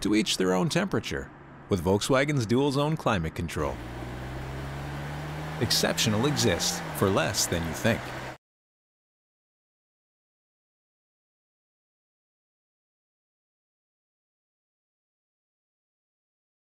To each their own temperature with Volkswagen's dual zone climate control. Exceptional exists for less than you think.